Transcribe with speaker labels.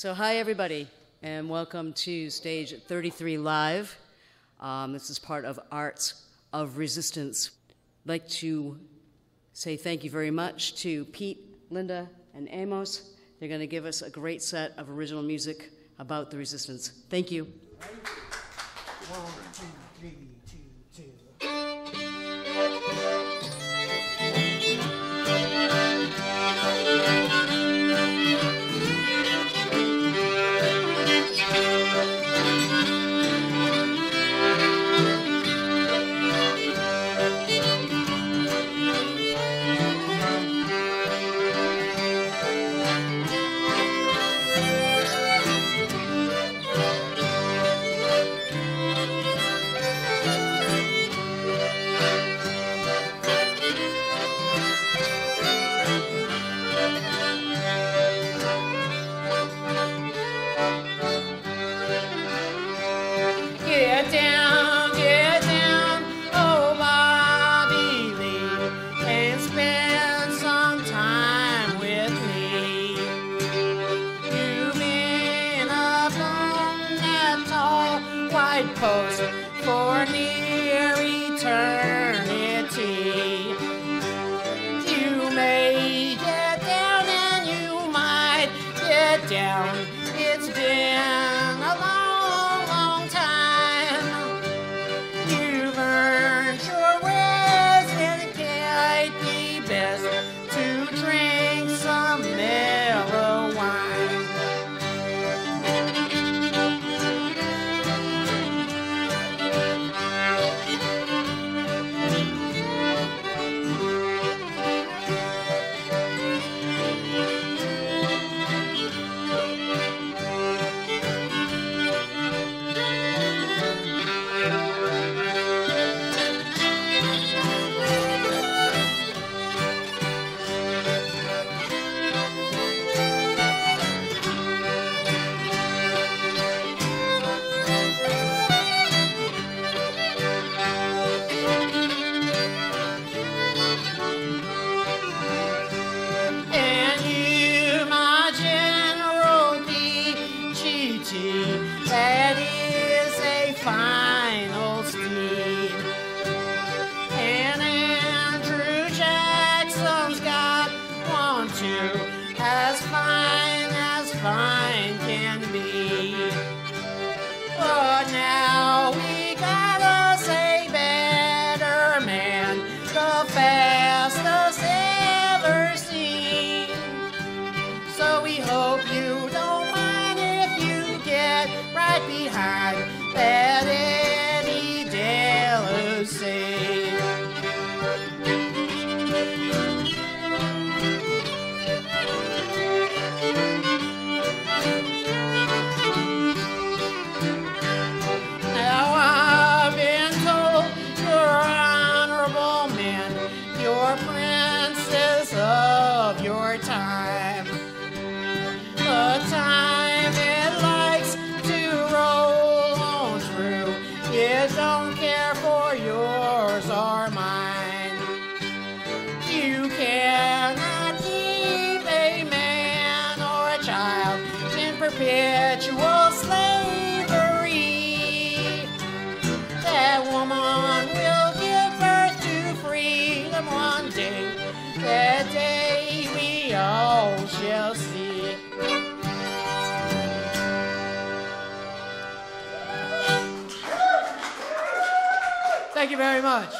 Speaker 1: So, hi, everybody, and welcome to Stage 33 Live. Um, this is part of Arts of Resistance. I'd like to say thank you very much to Pete, Linda, and Amos. They're going to give us a great set of original music about the resistance. Thank you.
Speaker 2: One,
Speaker 3: white post for near eternity. You may get down and you might get down. That is a fine old steed. And Andrew Jackson's got one too, as fine as fine behind perpetual slavery. That woman will give birth to freedom one day. That day we all shall see. Thank you very much.